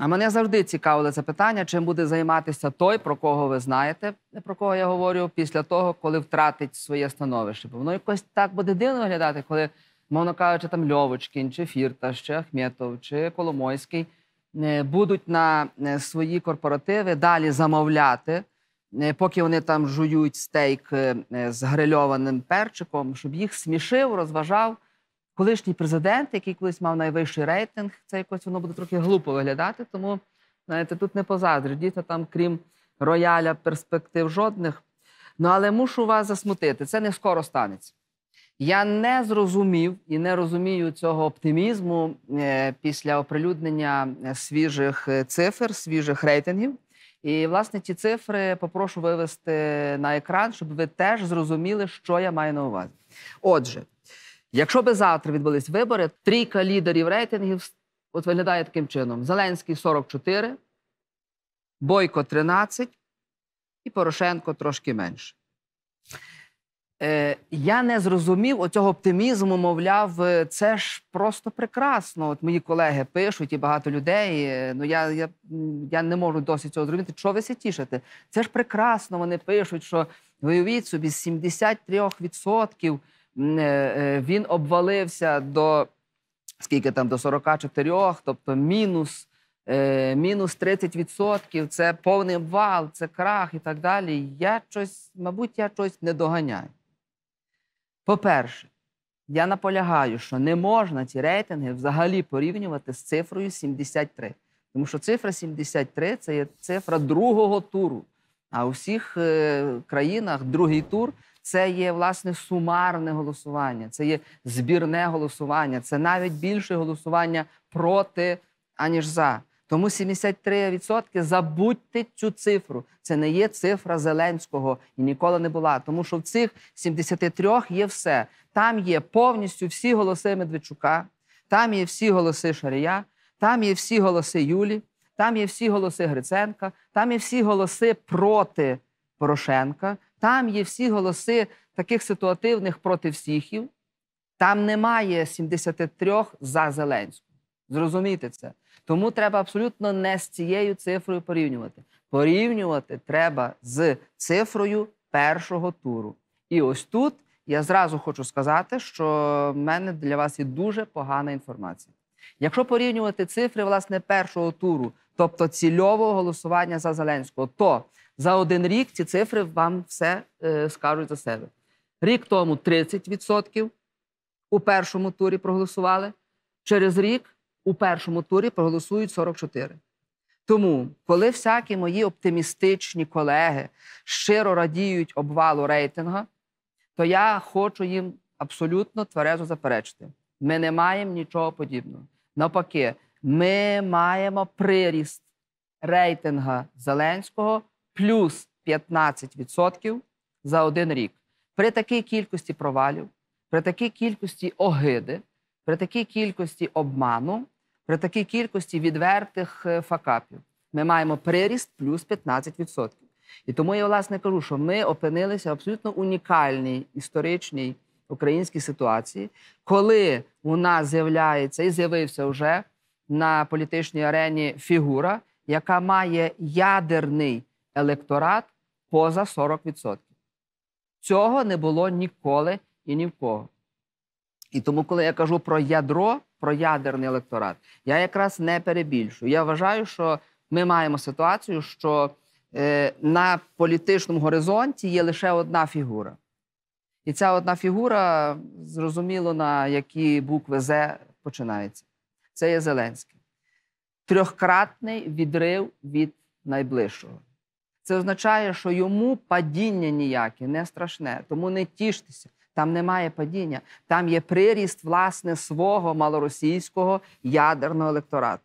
А мене завжди цікавило це питання, чим буде займатися той, про кого ви знаєте, про кого я говорю, після того, коли втратить своє становище. Бо воно якось так буде дивно виглядати, коли, мовно кажучи, там Льовочкін, чи Фірташ, чи Ахметов, чи Коломойський е, будуть на е, свої корпоративи далі замовляти, е, поки вони там жують стейк з грильованим перчиком, щоб їх смішив, розважав колишній президент, який колись мав найвищий рейтинг, це якось воно буде трохи глупо виглядати. Тому, знаєте, тут не позаздриш. Дійсно, там, крім рояля, перспектив жодних. Ну, але мушу вас засмутити. Це не скоро станеться. Я не зрозумів і не розумію цього оптимізму е, після оприлюднення свіжих е, цифр, свіжих рейтингів. І, власне, ті цифри попрошу вивести на екран, щоб ви теж зрозуміли, що я маю на увазі. Отже, Якщо би завтра відбулись вибори, трійка лідерів рейтингів от виглядає таким чином: Зеленський 44, Бойко 13 і Порошенко трошки менше. Е, я не зрозумів оцього оптимізму, мовляв, е, це ж просто прекрасно. От мої колеги пишуть і багато людей. е, Ну я, я, я не можу досі цього зрозуміти. Чого ви тішите? Це ж прекрасно. Вони пишуть, що виявіть собі 73% м, е, е, він обвалився до скільки там до 44, тобто мінус. е, Мінус 30% це повний обвал, це крах і так далі. Я щось, мабуть, я щось не доганяю. По-перше, я наполягаю, що не можна ці рейтинги взагалі порівнювати з цифрою 73. Тому що цифра 73 це є цифра другого туру. А у всіх е, країнах другий тур це є власне сумарне голосування, це є збірне голосування, це навіть більше голосування проти, аніж за. Тому 73% забудьте цю цифру. Це не є цифра Зеленського і ніколи не була. Тому що в цих 73 є все. Там є повністю всі голоси Медведчука, там є всі голоси Шарія, там є всі голоси Юлі, там є всі голоси Гриценка, там є всі голоси проти Порошенка, там є всі голоси таких ситуативних проти всіхів. Там немає 73 за Зеленського. Зрозумійте це. Тому треба абсолютно не з цією цифрою порівнювати. Порівнювати треба з цифрою першого туру. І ось тут я зразу хочу сказати, що в мене для вас є дуже погана інформація. Якщо порівнювати цифри власне першого туру, тобто цільового голосування за Зеленського, то за один рік ці цифри вам все е, скажуть за себе. Рік тому 30% у першому турі проголосували. Через рік у першому турі проголосують 44. Тому, коли всякі мої оптимістичні колеги щиро радіють обвалу рейтинга, то я хочу їм абсолютно тверезо заперечити. Ми не маємо нічого подібного. Навпаки, ми маємо приріст рейтинга Зеленського плюс 15% за один рік. При такій кількості провалів, при такій кількості огиди, при такій кількості обману, при такій кількості відвертих е, факапів ми маємо приріст плюс 15%. І тому я власне кажу, що ми опинилися в абсолютно унікальній історичній українській ситуації, коли у нас з'являється і з'явився вже на політичній арені фігура, яка має ядерний електорат поза 40%. Цього не було ніколи і ні в кого. І тому, коли я кажу про ядро, про ядерний електорат, я якраз не перебільшую. Я вважаю, що ми маємо ситуацію, що е, на політичному горизонті є лише одна фігура. І ця одна фігура, зрозуміло, на які букви З починається. Це є Зеленський. Трьохкратний відрив від найближчого. Це означає, що йому падіння ніяке не страшне, тому не тіштеся. Там немає падіння, там є приріст власне свого малоросійського ядерного електорату.